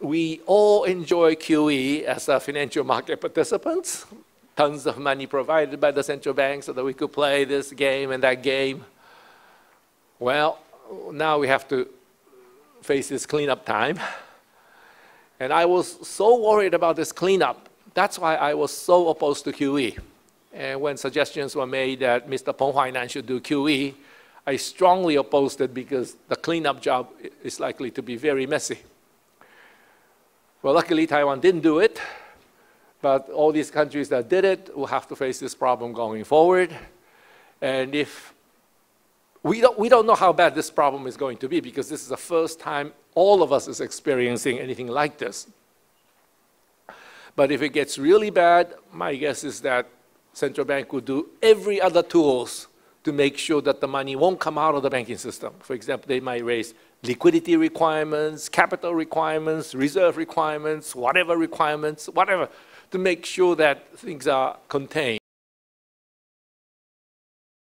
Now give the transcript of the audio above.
we all enjoy QE as a financial market participants. Tons of money provided by the central bank so that we could play this game and that game. Well, now we have to face this cleanup time. And I was so worried about this cleanup. That's why I was so opposed to QE. And when suggestions were made that Mr. Peng Huainan should do QE, I strongly opposed it because the cleanup job is likely to be very messy. Well, luckily, Taiwan didn't do it, but all these countries that did it will have to face this problem going forward. And if we don't, we don't know how bad this problem is going to be because this is the first time all of us is experiencing anything like this. But if it gets really bad, my guess is that central bank will do every other tools to make sure that the money won't come out of the banking system. For example, they might raise liquidity requirements, capital requirements, reserve requirements, whatever requirements, whatever, to make sure that things are contained.